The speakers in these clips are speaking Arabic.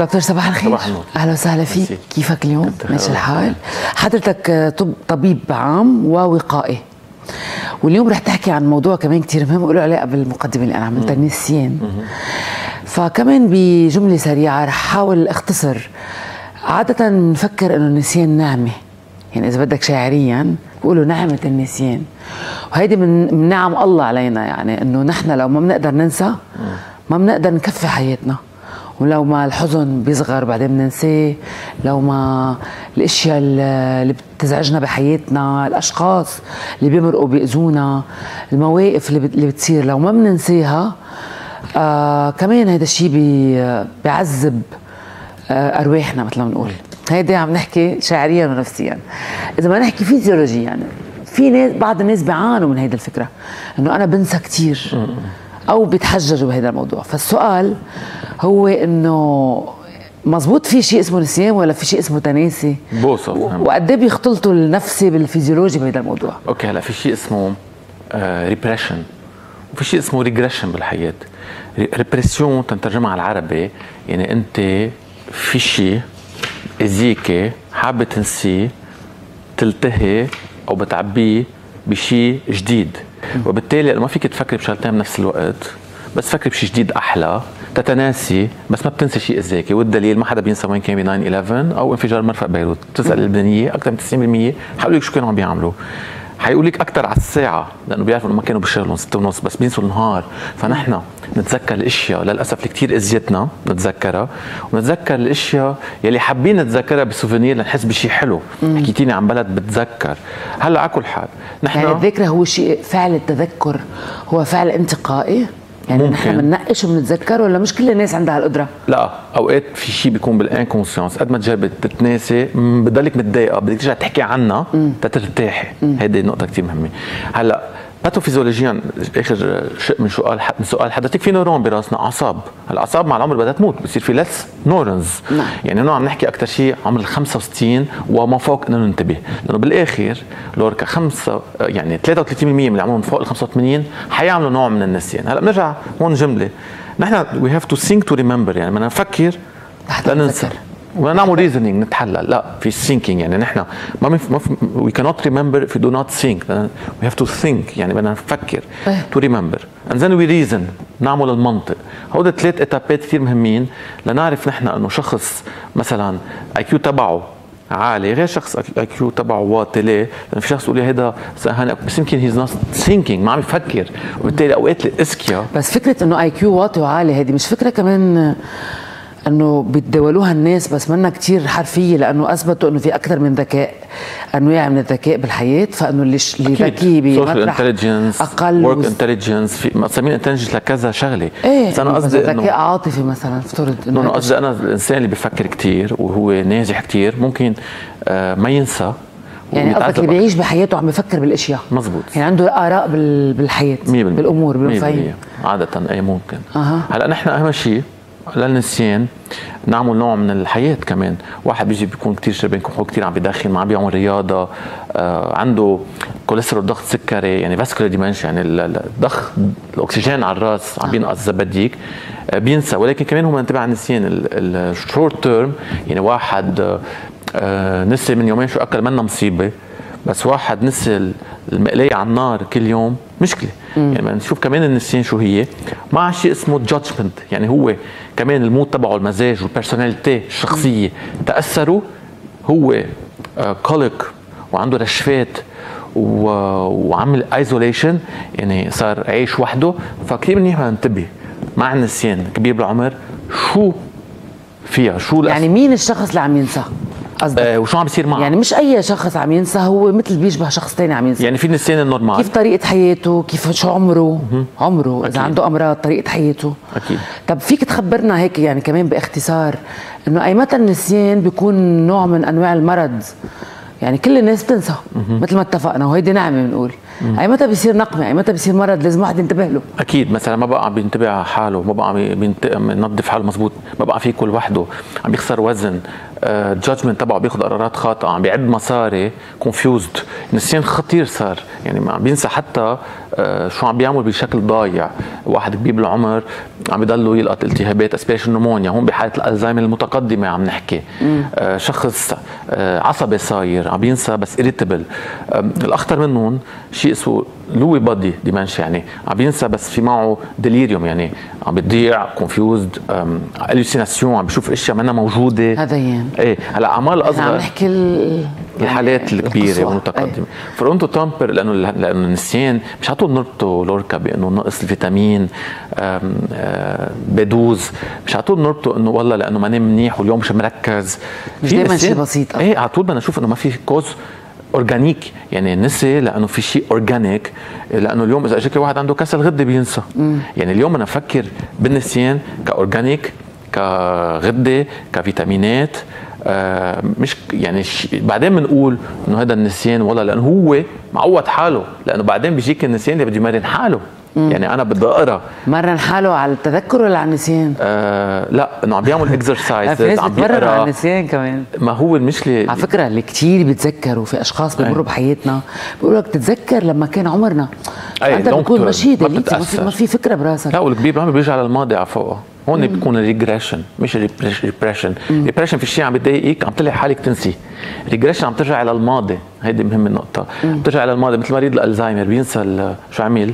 دكتور صباح الخير. صباح النور. أهلا وسهلا فيك. كيفك اليوم؟ ماشي. الحال. حضرتك طب طبيب عام ووقائي. واليوم رح تحكي عن موضوع كمان كتير مهم وله علاقة بالمقدمة اللي أنا عملتها النسيان. فكمان بجملة سريعة رح احاول أختصر. عادة بنفكر إنه النسيان نعمه يعني إذا بدك شاعريا بيقولوا نعمة النسيان. وهيدي من من نعم الله علينا يعني إنه نحن لو ما بنقدر ننسى ما بنقدر نكفي حياتنا. ولو ما الحزن بيصغر بعدين بننساه لو ما الأشياء اللي بتزعجنا بحياتنا الأشخاص اللي بيمرقوا بيأذونا المواقف اللي بت- اللي بتصير لو ما بننساها آه كمان هذا الشيء بي بيعذب آه أرواحنا مثل ما بنقول. هيدي عم نحكي شاعريا ونفسيا. إذا ما نحكي فيزيولوجيا يعني في ناس بعض الناس بيعانوا من هيدا الفكرة إنه أنا بنسى كثير أو بيتحججوا بهذا الموضوع. فالسؤال هو إنه مزبوط في شيء اسمه نسيان ولا في شيء اسمه تناسي بوصف و- وقد إيه بيختلطوا النفسي بالفيزيولوجي بهذا الموضوع؟ okay هلا في شيء اسمه repression وفي شيء اسمه regression بالحياة. répression تنترجمها على العربي يعني أنت في شيء اذيك حابة تنسيه تلتهي أو بتعبيه بشيء جديد. وبالتالي ما فيك تفكري بشغلتين بنفس الوقت بس فكري بشيء جديد أحلى تتناسي بس ما بتنسي شيء اذاكي والدليل ما حدا بينسى وين كان ب 9 11 أو انفجار مرفق بيروت. بتسأل اللبنانيه أكثر من 90% حيقولوا لك شو كانوا عم بيعملوا. حيقول لك أكثر على الساعة لأنه بيعرفوا إنه ما كانوا بشغلهم 6 ونص بس بينسوا النهار. فنحن نتذكر الأشياء للأسف اللي كثير اذيتنا نتذكرها ونتذكر الأشياء يلي حابين نتذكرها ب souvenir لنحس بشيء حلو. حكيتيني عن بلد بتذكر. هلأ على كل حال نحن يعني الذاكره هو شيء فعل التذكر هو فعل انتقائي. يعني ممكن. نحن بننقش وبنتذكر ولا مش كل الناس عندها هالقدره لا أوقات في شيء بيكون بال inconscience. قد ما تجربي تتناسي بتضلك متضايقة بدك ترجع تحكي عنها تترتاحي هيدي نقطة كثير مهمة. هلأ باثوفيزيولوجيا آخر شق من سؤال من سؤال حضرتك في neurone براسنا أعصاب. الأعصاب مع العمر بدها تموت بصير في less neurons نعم. يعني هنا عم نحكي أكثر شيء عمر ال 65 وما فوق إنه ننتبه. لأنه بالآخر لوركا خمسة يعني 33% من اللي عمرهم فوق ال 85 حيعملوا نوع من النسيان. هلأ بنرجع هون جملة. نحن we have to think to remember يعني بدنا نفكر. لننسى. نتذكر. وبدنا نعمل reasoning نتحلل. لا في thinking يعني نحن ما مف... ما في وي كانوت ريمبر if we do not think. we have to think يعني بدنا نفكر. to remember and then we reason. نعمل المنطق. هودي ثلاث اتابات كثير مهمين لنعرف نحن إنه شخص مثلا IQ تبعه عالي غير شخص IQ تبعه واطي ليه؟ لأنه في شخص يقول لي هيدا بس يمكن he's not thinking ما عم يفكر. وبالتالي أوقات الاذكياء بس فكرة إنه IQ واطي وعالي هذه مش فكرة كمان أنه بيتداولوها الناس بس منها كتير حرفية لأنه أثبتوا إنه في أكثر من ذكاء انواع من الذكاء بالحياة فإنه اللي ذكي بمطرح انتليجنس أقل ورك انتليجنس في مقسمين انتليجنس لكذا شغلة. إيه بس أنا قصدي ذكاء إنه عاطفي مثلا افترض إنه هذا قصدي أنا الإنسان اللي بيفكر كثير وهو ناجح كثير ممكن آه، ما ينسى يعني قصدك اللي بيعيش بحياته عم بفكر بالأشياء. مزبوط. يعني عنده آراء بال- بالحياة 100% بالأمور بالمفاهيم 100% عادة اي ممكن. هلأ نحن أهم شيء للنسيان. نعمل نوع من الحياة كمان. واحد بيجي بيكون كتير شربان كحول كتير عم بيدخن ما عم بيعمل رياضة آه عنده كوليسترول ضغط سكري يعني vascular dementia يعني ال- ال- الضغط الأكسجين على الرأس عم بينقص إذا بديك آه بينسى. ولكن كمان هو على النسيان. ال short term يعني واحد آه، آه نسي من يومين شو أكل منا مصيبة. بس واحد نسي المقلاية على النار كل يوم مشكلة. يعني بدنا نشوف كمان النسيان شو هي. مع شيء اسمه judgement يعني هو كمان ال mood تبعه المزاج وال personality الشخصية. تأثروا هو alcoholic وعنده رشفات و... وعمل isolation يعني صار عايش وحده. فكثير منيح ننتبه مع النسيان كبير بالعمر شو فيها شو يعني مين الشخص اللي عم ينسى؟ قصدك؟ آه وشو عم بيصير معه؟ يعني مش أي شخص عم ينسى هو مثل بيشبه شخص تاني عم ينسى. يعني في النسيان النورمال. كيف طريقة حياته؟ كيف شو عمره؟ عمره إذا أكيد. عنده أمراض طريقة حياته. أكيد. طب فيك تخبرنا هيك يعني كمان باختصار إنه أي متى النسيان بيكون نوع من أنواع المرض؟ يعني كل الناس بتنسى مثل ما اتفقنا وهيدي نعمة بنقول. أي متى بيصير نقمة؟ أي متى بيصير مرض؟ لازم واحد ينتبه له. أكيد مثلا ما بقى عم بينتبه على حاله ما بقى عم ينظف حاله مزبوط ما بقى في ياكل وحده. عم بيخسر وزن. judgement تبعه بياخذ قرارات خاطئة عم بيعد مصاري confused نسيان خطير صار. يعني ما عم بينسى حتى آه، شو عم بيعمل بشكل ضايع. واحد كبير بالعمر عم بيضلوا يلقط التهابات aspiration pneumonia هون بحالة الالزهايمر المتقدمة عم نحكي. آه شخص آه عصبي صاير عم بينسى بس irritable آه الأخطر منهم شيء اسمه Lewy body dementia يعني عم بينسى بس في معه delirium يعني عم بيضيع confused hallucination عم بيشوف أشياء منها موجودة. هذيان إيه هلا أعمال اصغر عم نحكي الحالات يعني الكبيرة والمتقدمه fronto-temporal لأنه لأنه النسيان مش عطول نربطه لوركا بأنه نقص الفيتامين B douze. مش عطول نربطه إنه والله لأنه ما نام منيح واليوم مش مركز. مش دائما شيء بسيط إيه على طول بدنا نشوف إنه ما في cause organic يعني نسي لأنه في شيء organic لأنه اليوم إذا إجاك واحد عنده كسل غده بينسى مم. يعني اليوم أنا أفكر بالنسيان ك organic كغده كفيتامينات آه مش يعني بعدين بنقول إنه هذا النسيان والله لأنه هو معود حاله لأنه بعدين بيجيك النسيان اللي بده يمرن حاله. مم. يعني أنا بدي أقرأ. مرن حاله على التذكر ولا على النسيان؟ آه لا إنه عم بيعمل exercise عم بيقرا على النسيان كمان. ما هو المشكلة على فكرة اللي كثير بيتذكروا في أشخاص بيمروا بحياتنا بيقولوا لك تتذكر لما كان عمرنا. أنت بتكون مشيت ما, ما في فكرة براسك. لا والكبير بعمل بيرجع للماضي على فوق هون بتكون regression مش repression repression في شيء عم بتضايقك عم تلاقي حالك تنسي. regression عم ترجع على الماضي هيدي مهمة النقطة. بترجع على الماضي مثل مريض الالزهايمر بينسى شو عمل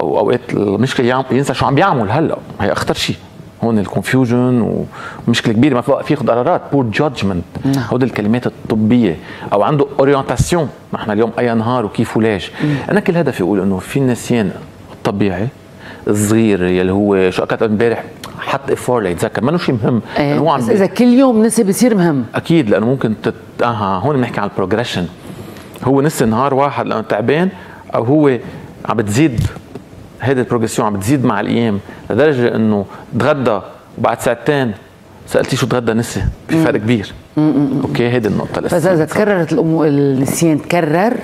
أو أوقات المشكلة بينسى شو عم بيعمل هلأ. هي أخطر شيء. هون ال confusion ومشكله كبيرة ما في ياخذ قرارات. poor judgement نعم. هودي الكلمات الطبية. أو عنده orientation نحن اليوم أي نهار وكيف وليش. أنا كل هدفي أقول إنه في النسيان الطبيعي الصغير يلي هو شو أكلت امبارح حط effort ليتذكر. ما شيء مهم. إيه. بس إذا كل يوم نسي بصير مهم. أكيد لأنه ممكن تت... أها هون بنحكي عن ال progression هو نسي نهار واحد لأنه تعبان أو هو عم بتزيد هيدي ال progression عم بتزيد مع الأيام لدرجة إنه تغدى وبعد ساعتين سألتي شو تغدى نسي؟ في فرق كبير. okay هيدي النقطة الاساسيه فاذا تكررت النسيان تكرر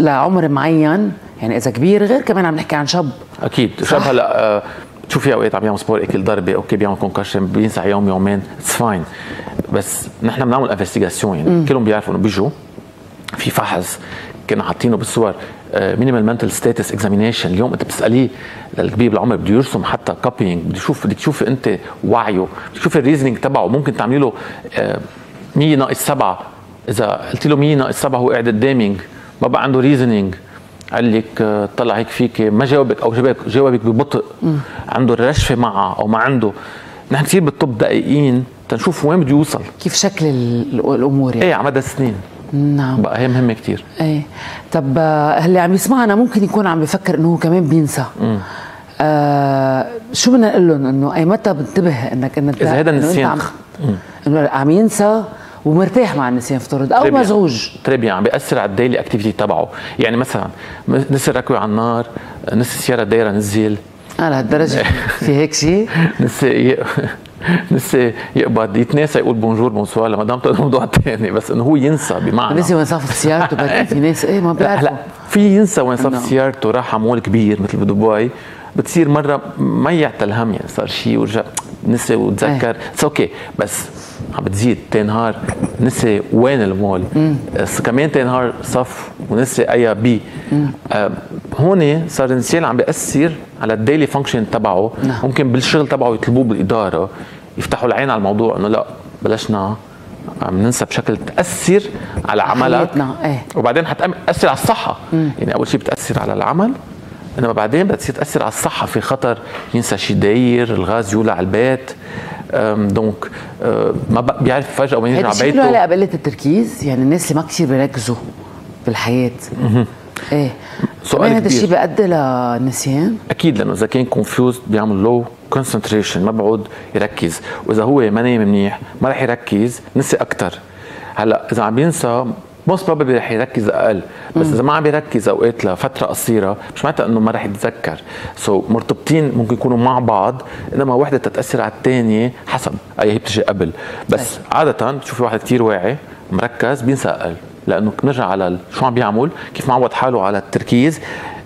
لعمر معين يعني إذا كبير غير كمان عم نحكي عن شاب. أكيد. شاب هلأ آه شوفي اوقات عم يعمل sport اكل ضربة okay بيعمل concussion بينسى يوم يومين it's fine بس نحن بنعمل investigation يعني كلهم بيعرفوا إنه بيجوا في فحص كنا حاطينه بالصور minimal mental status examination اليوم أنت بتسأليه للكبير بالعمر بده يرسم حتى copying بده يشوف بدك تشوف أنت وعيه بدك تشوف ال reasoning تبعه. ممكن تعملي له 100 آه، ناقص 7 إذا قلت له 100 ناقص 7 هو قاعد قدامك ما بقى عنده reasoning قال لك آه، طلع هيك فيك ما جاوبك أو جاوبك جاوبك ببطء عنده الرشفه معه أو ما عنده. نحن كثير بالطب دقيقين تنشوف وين بده يوصل. كيف شكل الأمور يعني؟ إيه على مدى سنين. نعم. بقى هي مهمة كثير إيه. طب آه، اللي عم يسمعنا ممكن يكون عم بفكر إنه هو كمان بينسى. آه شو بدنا نقول لهم؟ إنه أي متى بنتبه انك أنت اذا هذا النسيان إنه عم ينسى ومرتاح مع النسيان افترض أو مزعوج très bien عم بيأثر على ال daily activity تبعه. يعني مثلا نسي ركوي على النار نسي السياره دايره نزل. آه لهالدرجه في هيك شيء؟ نسي نسي يقبض. يتناسى يقول bonjour bonsoir لما دام موضوع ثاني بس إنه هو ينسى بمعنى. نسي وين صفت سيارته في ناس إيه ما بيعرفوا. هلا في ينسى وين صف سيارته راح على مول كبير مثل بدبي. بتصير مرة ميعت الهم يعني صار شيء ورجع نسي وتذكر. it's okay بس عم بتزيد. تاني نهار نسي وين المول؟ كمان تاني نهار صف ونسي اي بي آه هون صار النسيان عم بيأثر على ال daily function تبعه. نعم. ممكن بالشغل تبعه يطلبوه بالإدارة يفتحوا العين على الموضوع إنه لا بلشنا عم ننسى بشكل تاثر على عملك. إيه. وبعدين حتاثر على الصحة. مم. يعني أول شيء بتأثر على العمل إنما بعدين بتصير تأثر على الصحة. في خطر ينسى شيء داير الغاز يولع البيت. donc ما بيعرف فجأة وين يرجع بيته. على قله التركيز؟ يعني الناس اللي ما كثير بيركزوا بالحياة إيه. سؤال هذا الشيء بيؤدي للنسيان؟ أكيد لأنه إذا كان confused بيعمل low concentration ما بيعود يركز. وإذا هو ما نايم منيح ما رح يركز نسي أكثر هلأ إذا عم ينسى most probably رح يركز أقل. بس إذا ما عم يركز أوقات لفترة قصيرة مش معناتها إنه ما رح يتذكر. so so, مرتبطين ممكن يكونوا مع بعض إنما وحدة تتأثر على الثانية حسب. أي هي بتجي قبل. بس أي. عادة بتشوفي واحد كثير واعي مركز بينسى أقل. لأنه بنرجع على شو عم بيعمل كيف معود حاله على التركيز.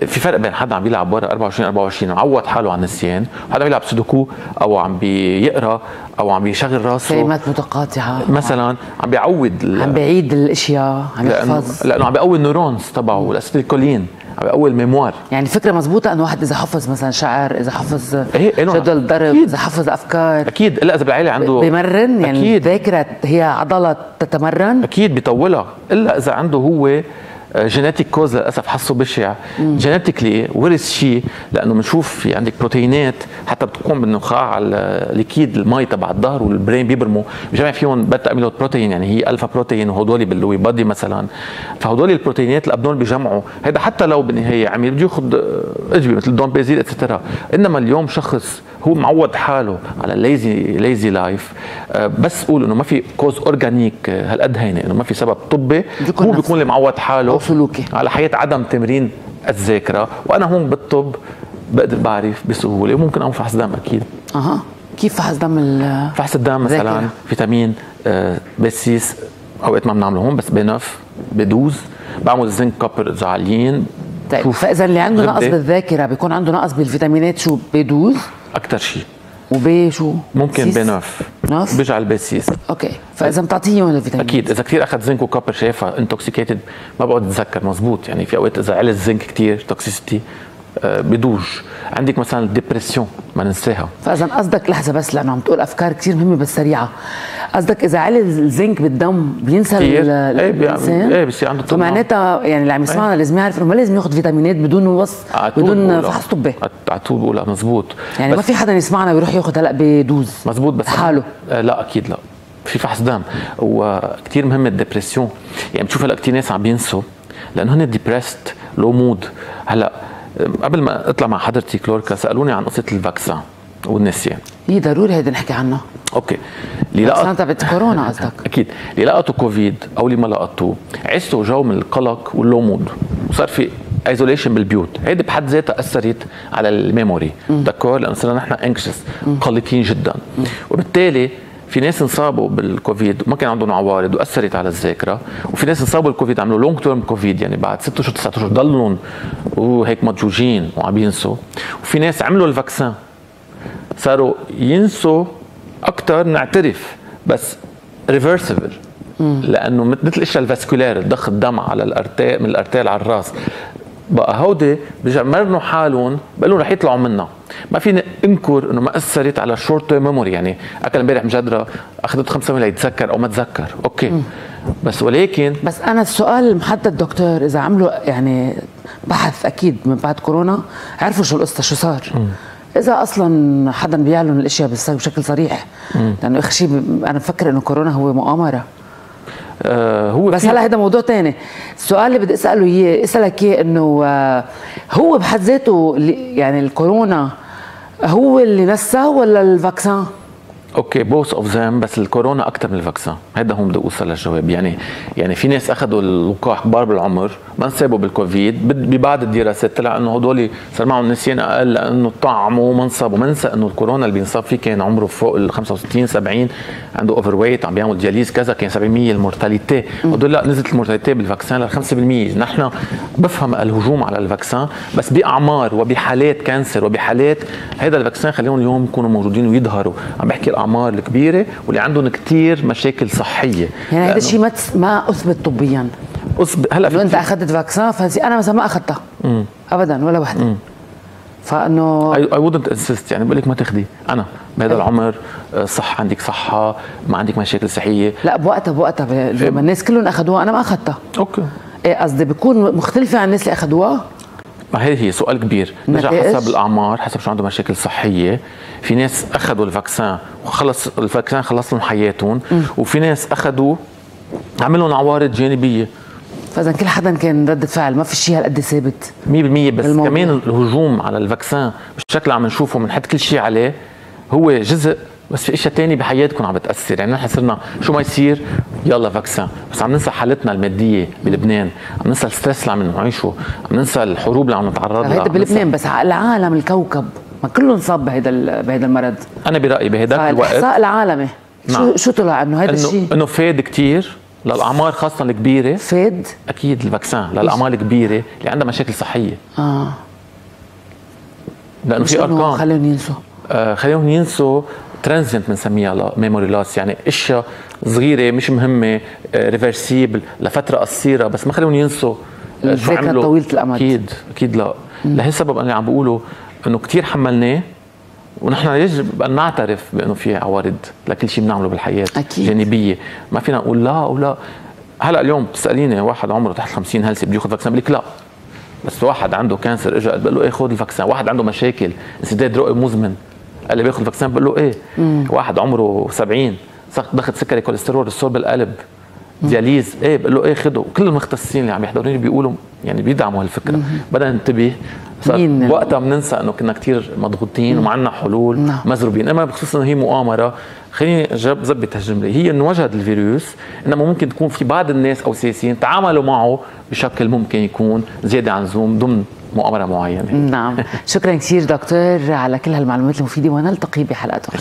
في فرق بين حدا عم بيلعب ورق 24 24 معود حاله على النسيان وحدا عم بيلعب سودوكو أو عم بيقرأ أو عم بيشغل راسه. كلمات متقاطعة. مثلا عم بيعود عم بيعيد الأشياء عم يحفظ. لأنه عم بيقوي ال neurons تبعه وال acetylcholine عم بيقوي ال mémoire. يعني فكرة مزبوطه إنه واحد إذا حفظ مثلا شعر إذا حفظ إيه جدول ضرب إذا حفظ أفكار. أكيد. إلا إذا بالعيلة عنده بيمرن يعني الذاكره هي عضلة تتمرن. أكيد بيطولها. إلا إذا عنده هو genetic cause للأسف حسه بشع. genetically ورث شيء لأنه بنشوف في عندك بروتينات حتى بتقوم بالنخاع الليكيد المي تبع الظهر وال brain بيبرموا. بجمع فيهم beta amyloid protein يعني هي alpha protein وهدول بال Lewy body مثلا. فهدول البروتينات ال abnormal بيجمعوا. هذا حتى لو بالنهاية عم بده ياخذ أدوية مثل donepezil et cetera إنما اليوم شخص هو معود حاله على lazy lazy life بس قول إنه ما في cause organique هالقد هينة إنه ما في سبب طبي. هو بيكون اللي معود حاله. سلوكي. على حياة عدم تمرين الذاكرة. وأنا هون بالطب بقدر بعرف بسهولة. وممكن اعمل فحص دم أكيد. أها. كيف فحص دم فحص الدم مثلا فيتامين B 6 أوقات ما بنعمله هون بس B 9 B 12 بعمل زنك copper اذا عاليين طيب فاذا اللي عنده نقص بالذاكرة بيكون عنده نقص بالفيتامينات شو؟ B 12 أكثر شيء. و B شو؟ ممكن بي 9 9 بيجي على ال B 6 okay. فإذا بتعطيه الفيتامين. أكيد. إذا كثير أخذ زنك و copper شايفها intoxicated ما بقعد أتذكر. مزبوط. يعني في أوقات إذا على الزنك كثير toxicity بدوج. عندك مثلا ال dépression ما ننساها. فاذا قصدك لحظة بس لأنه عم تقول أفكار كثير مهمة بس سريعة. قصدك إذا علي الزنك بالدم بينسى الإنسان؟ إيه بصير عنده فمعناتها يعني اللي عم يسمعنا إيه؟ لازم يعرف إنه ما لازم ياخذ فيتامينات بدون وصف بدون فحص طبي. على طول بقولها مزبوط يعني ما في حدا يسمعنا ويروح ياخذ هلأ ب dose. مزبوط بس حاله آه لا أكيد لا. في فحص دم. وكثير مهم ال dépression يعني بتشوف هلأ كثير ناس عم بينسوا لأنه هن depressed low mood هلأ قبل ما اطلع مع حضرتك لوركا سألوني عن قصة ال vaccin والنسيان. هي ضروري هيدا نحكي عنها okay. اللي لقط تبعت كورونا قصدك. أكيد. اللي لقطوا كوفيد أو اللي ما لقطوه عشتوا جو من القلق وال low mood وصار في isolation بالبيوت. هيدي بحد ذاتها أثرت على ال memory. d'accord لأنه صرنا نحن anxious قلقين جدا. وبالتالي في ناس انصابوا بالكوفيد وما كان عندهم عوارض وأثرت على الذاكرة. وفي ناس انصابوا بالكوفيد عملوا long term كوفيد يعني بعد ست اشهر تسعة اشهر ضلهم وهيك مضجوجين وعم ينسوا. وفي ناس عملوا ال vaccin صاروا ينسوا أكثر نعترف بس reversible لأنه مثل الاشياء ال vascular ضخ الدم على ال artères من ال artères على الرأس. بقى هودي بيرجعوا مرنوا حالهم بقول رح يطلعوا منها ما فيني انكر إنه ما أثرت على ال short term memory يعني أكل امبارح مجدرة أخذت خمسة يوم ليتذكر أو ما تذكر okay مم. بس ولكن بس أنا السؤال المحدد دكتور إذا عملوا يعني بحث أكيد من بعد كورونا عرفوا شو القصة شو صار مم. إذا أصلا حدا بيعلن الإشياء بشكل صريح مم. لأنه آخر شيء أنا بفكر إنه كورونا هو مؤامرة آه هو بس هلا هذا موضوع ثاني السؤال اللي بدي أسأله اياه أسألك إياه إنه آه هو بحد ذاته يعني الكورونا هو اللي نساه ولا ال vaccin؟ okay both of them بس الكورونا أكثر من ال vaccin هذا هون بدي اوصل للجواب يعني يعني في ناس اخذوا اللقاح كبار بالعمر ما انصابوا بالكوفيد ببعض الدراسات طلع إنه هدول صار معهم نسيان أقل لأنه طعموا وما انصابوا. ما ننسى إنه الكورونا اللي بينصاب فيه كان عمره فوق ال 65 70 عنده overweight عم بيعمل dialyse كذا كان 7% ال mortality. هدول لا نزلت ال mortality بال vaccin ل 5% نحن بفهم الهجوم على ال vaccin بس بأعمار وبحالات cancer وبحالات هذا ال vaccin خليهم اليوم يكونوا موجودين ويظهروا. عم بحكي الأعمار الكبيرة واللي عندهم كثير مشاكل صحية. يعني هذا الشيء ما ما أثبت طبيا. اثبت هلأ لو أنت أخذت vaccin فهذه أنا مثلا ما أخذتها. ابدا ولا وحدة. فإنه I wouldn't insist يعني بقول لك ما تاخذي أنا بهذا العمر صح عندك صحة ما عندك مشاكل صحية. لا بوقتها بوقتها لما الناس كلهم اخذوها أنا ما أخذتها. Okay. إيه قصدي بيكون مختلفة عن الناس اللي اخذوها ما هي هي سؤال كبير. نرجع حسب الأعمار حسب شو عنده مشاكل صحية. في ناس أخذوا ال vaccin وخلص ال vaccin خلص لهم حياتهم. وفي ناس أخذوا عملهم عوارض جانبية. فإذا كل حدا كان ردة فعل ما في شيء هالقد ثابت 100% بس بالموضوع. كمان الهجوم على ال vaccin بالشكل عم نشوفه بنحط كل شيء عليه هو جزء بس في إشياء ثانية بحياتكم عم بتأثر. يعني نحن صرنا شو ما يصير يلا vaccin. بس عم ننسى حالتنا المادية بلبنان. عم ننسى ال stress اللي عم نعيشه. عم ننسى الحروب اللي عم نتعرض لها. هيدا بلبنان بس على العالم الكوكب. ما كله انصاب بهيدا بهيدا المرض. أنا برأيي بهداك الوقت. الاحصاء العالمي نعم. شو شو طلع إنه هذا الشيء؟ إنه فاد كثير للأعمار خاصة الكبيرة. فاد؟ أكيد ال vaccin. للأعمار الكبيرة. اللي عندها مشاكل صحية. آه. لأنه في أرقام. خليهم ينسوا. آه خليهم ينسوا. transient بنسميها memory loss يعني إشياء صغيرة مش مهمة reversible لفترة قصيرة بس ما خليهم ينسوا آه، شو عملوا. طويلة الأمد. أكيد أكيد لا. لهالسبب أنا عم بقوله إنه كثير حملناه ونحن يجب أن نعترف بأنه في عوارض لكل شيء بنعمله بالحياة أكيد. جانبية. ما فينا نقول لا ولا هلأ اليوم بتسأليني واحد عمره تحت 50 هل بده ياخذ vaccine بقول لك لا. بس واحد عنده cancer اجى بقول له إيه خذ ال vaccine واحد عنده مشاكل انسداد رئوي مزمن. قال لي بياخذ ال vaccine بقول له إيه؟ مم. واحد عمره 70 ضغط سكري كوليسترول الصور بالقلب dialyse إيه؟ بقول له إيه خده. كل المختصين اللي عم يحضروني بيقولوا يعني بيدعموا هالفكرة. بدنا ننتبه؟ وقتها بننسى إنه كنا كثير مضغوطين وما عندنا حلول نعم. مزروبين. اما بخصوص انه هي مؤامرة. خليني جاب ظبط هالجمله هي إنه وجد الفيروس إنما ممكن تكون في بعض الناس أو سياسيين تعاملوا معه بشكل ممكن يكون زيادة عن زوم ضمن مؤامرة معينة. نعم. شكرا كثير دكتور على كل هالمعلومات المفيدة ونلتقي بحلقات أخرى.